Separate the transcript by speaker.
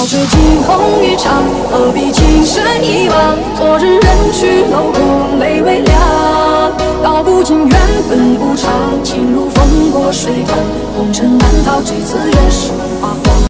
Speaker 1: 早知惊鸿一场何必情深一往昨日人去楼空泪微凉道不尽缘分无常情如风过水淌红尘难逃几次